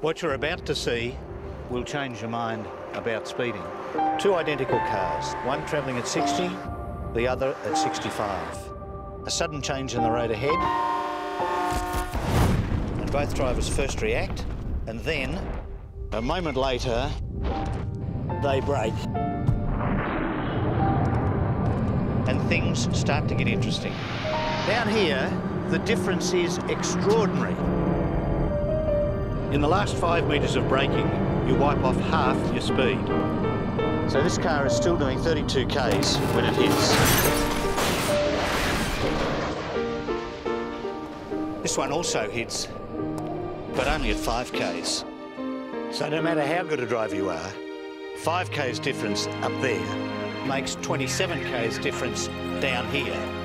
What you're about to see will change your mind about speeding. Two identical cars, one travelling at 60, the other at 65. A sudden change in the road ahead, and both drivers first react, and then, a moment later, they brake. And things start to get interesting. Down here, the difference is extraordinary. In the last five metres of braking, you wipe off half your speed. So this car is still doing 32 Ks when it hits. This one also hits, but only at 5 Ks. So no matter how good a driver you are, 5 Ks difference up there makes 27 Ks difference down here.